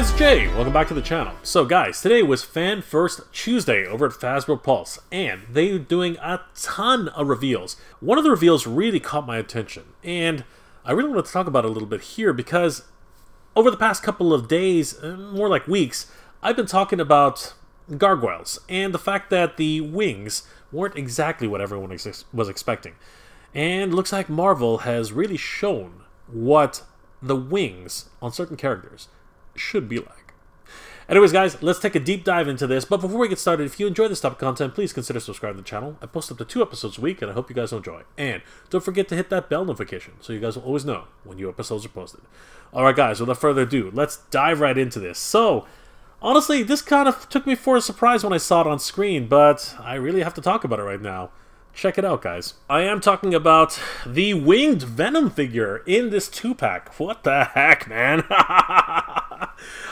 guys, Jay. Welcome back to the channel. So guys, today was Fan First Tuesday over at Hasbro Pulse, and they're doing a ton of reveals. One of the reveals really caught my attention, and I really want to talk about it a little bit here because over the past couple of days, uh, more like weeks, I've been talking about gargoyles and the fact that the wings weren't exactly what everyone ex was expecting. And looks like Marvel has really shown what the wings on certain characters should be like. Anyways, guys, let's take a deep dive into this. But before we get started, if you enjoy this type of content, please consider subscribing to the channel. I post up to two episodes a week, and I hope you guys enjoy. And don't forget to hit that bell notification so you guys will always know when new episodes are posted. All right, guys, without further ado, let's dive right into this. So, honestly, this kind of took me for a surprise when I saw it on screen, but I really have to talk about it right now. Check it out, guys. I am talking about the winged Venom figure in this two-pack. What the heck, man?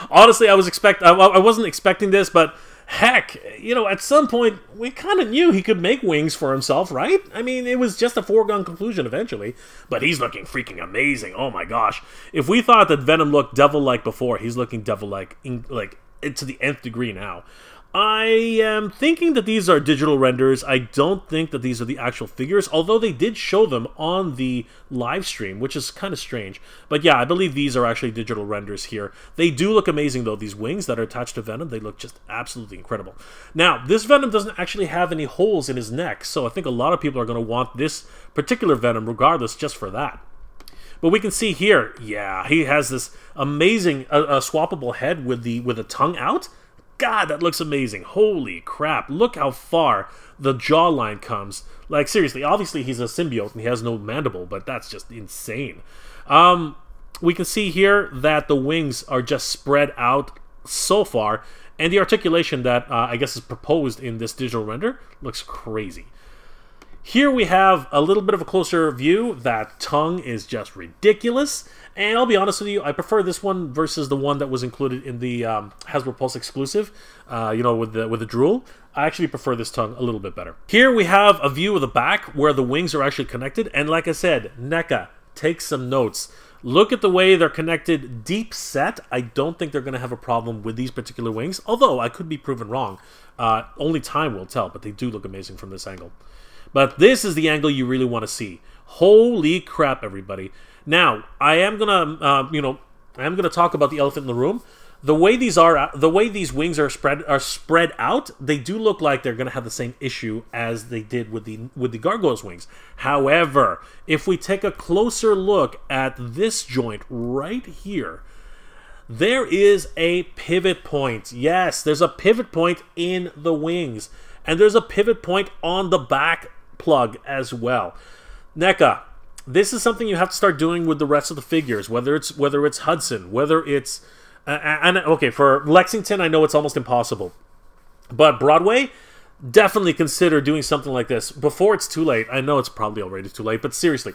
Honestly, I was expect I, I wasn't expecting this, but heck, you know, at some point we kind of knew he could make wings for himself, right? I mean, it was just a foregone conclusion eventually. But he's looking freaking amazing. Oh my gosh! If we thought that Venom looked devil-like before, he's looking devil-like, like to the nth degree now. I am thinking that these are digital renders. I don't think that these are the actual figures, although they did show them on the live stream, which is kind of strange. But yeah, I believe these are actually digital renders here. They do look amazing, though. These wings that are attached to Venom, they look just absolutely incredible. Now, this Venom doesn't actually have any holes in his neck, so I think a lot of people are going to want this particular Venom regardless just for that. But we can see here, yeah, he has this amazing uh, uh, swappable head with the with the tongue out. God, that looks amazing. Holy crap. Look how far the jawline comes. Like, seriously, obviously he's a symbiote and he has no mandible, but that's just insane. Um, we can see here that the wings are just spread out so far, and the articulation that uh, I guess is proposed in this digital render looks crazy. Here we have a little bit of a closer view. That tongue is just ridiculous. And I'll be honest with you, I prefer this one versus the one that was included in the um, Hasbro Pulse exclusive, uh, you know, with the, with the drool. I actually prefer this tongue a little bit better. Here we have a view of the back where the wings are actually connected. And like I said, NECA, take some notes. Look at the way they're connected deep set. I don't think they're going to have a problem with these particular wings, although I could be proven wrong. Uh, only time will tell, but they do look amazing from this angle. But this is the angle you really want to see. Holy crap, everybody. Now, I am going to, uh, you know, I am going to talk about the elephant in the room. The way these are, the way these wings are spread are spread out, they do look like they're going to have the same issue as they did with the with the gargoyles wings. However, if we take a closer look at this joint right here, there is a pivot point. Yes, there's a pivot point in the wings, and there's a pivot point on the back plug as well. NECA, this is something you have to start doing with the rest of the figures, whether it's whether it's Hudson, whether it's uh, and okay for Lexington, I know it's almost impossible, but Broadway, definitely consider doing something like this before it's too late. I know it's probably already too late, but seriously,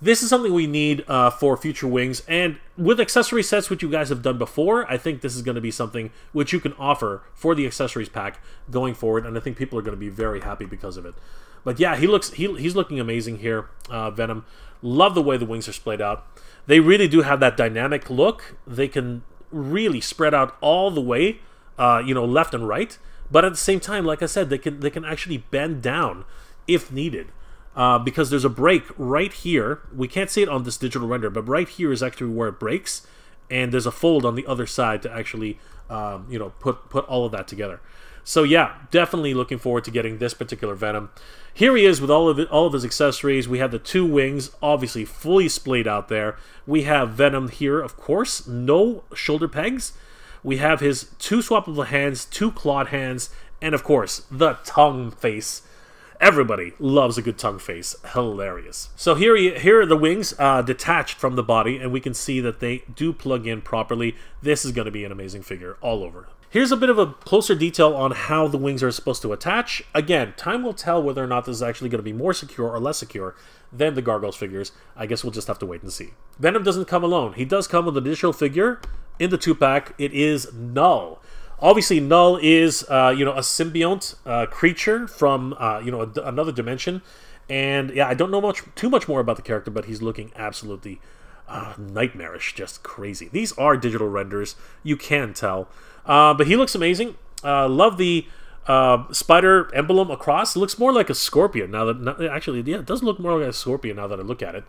this is something we need uh, for future wings. And with accessory sets, which you guys have done before, I think this is going to be something which you can offer for the accessories pack going forward. And I think people are going to be very happy because of it. But yeah, he looks he, he's looking amazing here, uh, Venom. Love the way the wings are splayed out. They really do have that dynamic look. They can really spread out all the way, uh, you know, left and right. But at the same time, like I said, they can they can actually bend down if needed uh, because there's a break right here. We can't see it on this digital render, but right here is actually where it breaks, and there's a fold on the other side to actually, um, you know, put put all of that together. So yeah, definitely looking forward to getting this particular Venom. Here he is with all of it, all of his accessories. We have the two wings, obviously fully splayed out there. We have Venom here, of course, no shoulder pegs. We have his two swappable hands, two clawed hands, and of course, the tongue face Everybody loves a good tongue face. Hilarious. So here, here are the wings uh, detached from the body, and we can see that they do plug in properly. This is going to be an amazing figure all over. Here's a bit of a closer detail on how the wings are supposed to attach. Again, time will tell whether or not this is actually going to be more secure or less secure than the Gargoyles figures. I guess we'll just have to wait and see. Venom doesn't come alone. He does come with an additional figure in the two-pack. It is Knull. Obviously, Knull is uh, you know a symbiont uh, creature from uh, you know a, another dimension, and yeah, I don't know much too much more about the character, but he's looking absolutely uh, nightmarish, just crazy. These are digital renders, you can tell. Uh, but he looks amazing. Uh, love the spider emblem across. It looks more like a scorpion now that actually, yeah, it does look more like a scorpion now that I look at it.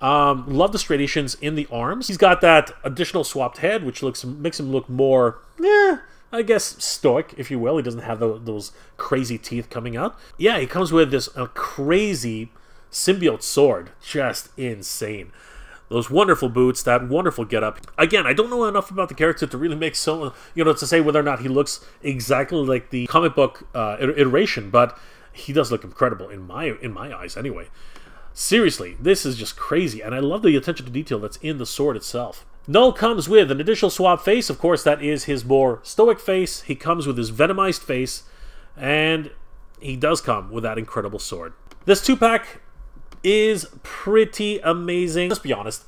Um, love the striations in the arms. He's got that additional swapped head, which looks makes him look more, yeah, I guess stoic, if you will. He doesn't have the, those crazy teeth coming out. Yeah, he comes with this uh, crazy symbiote sword, just insane. Those wonderful boots, that wonderful getup. Again, I don't know enough about the character to really make so you know to say whether or not he looks exactly like the comic book uh, iteration, but he does look incredible in my in my eyes anyway. Seriously, this is just crazy, and I love the attention to detail that's in the sword itself. Knull comes with an additional swap face. Of course, that is his more stoic face. He comes with his venomized face, and he does come with that incredible sword. This two-pack is pretty amazing. Let's be honest.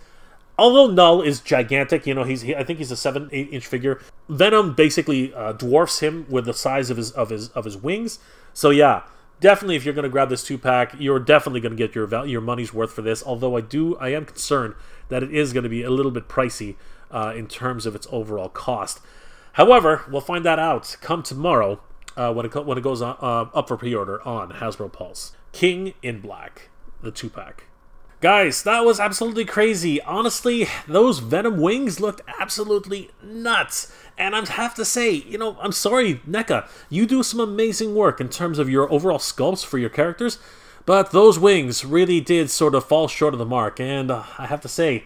Although Knull is gigantic, you know, he's he, I think he's a seven, eight inch figure. Venom basically uh, dwarfs him with the size of his of his of his wings. So yeah, definitely if you're going to grab this two pack, you're definitely going to get your value, your money's worth for this. Although I do, I am concerned that it is going to be a little bit pricey uh, in terms of its overall cost. However, we'll find that out come tomorrow uh, when it when it goes on, uh, up for pre-order on Hasbro Pulse. King in Black the two pack. Guys, that was absolutely crazy. Honestly, those Venom wings looked absolutely nuts. And I have to say, you know, I'm sorry, NECA, you do some amazing work in terms of your overall sculpts for your characters, but those wings really did sort of fall short of the mark. And uh, I have to say,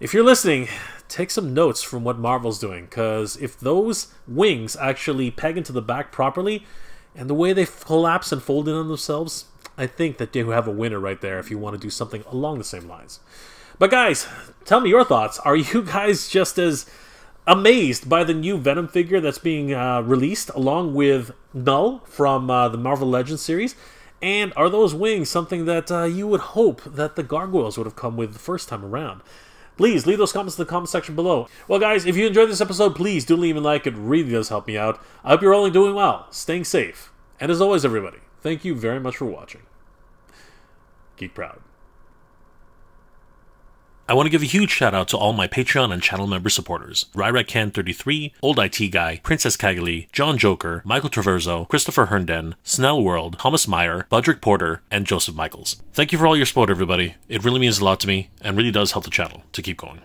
if you're listening, take some notes from what Marvel's doing, because if those wings actually peg into the back properly, and the way they collapse and fold in on themselves, I think that you have a winner right there if you want to do something along the same lines. But guys, tell me your thoughts. Are you guys just as amazed by the new Venom figure that's being uh, released along with Knull from uh, the Marvel Legends series? And are those wings something that uh, you would hope that the Gargoyles would have come with the first time around? Please leave those comments in the comment section below. Well, guys, if you enjoyed this episode, please do leave a like. It really does help me out. I hope you're all doing well, staying safe. And as always, everybody, Thank you very much for watching. Geek Proud. I want to give a huge shout out to all my Patreon and channel member supporters RyRackCan33, Old IT Guy, Princess Cagali, John Joker, Michael Traverso, Christopher Herndon, Snell World, Thomas Meyer, Budrick Porter, and Joseph Michaels. Thank you for all your support, everybody. It really means a lot to me and really does help the channel to keep going.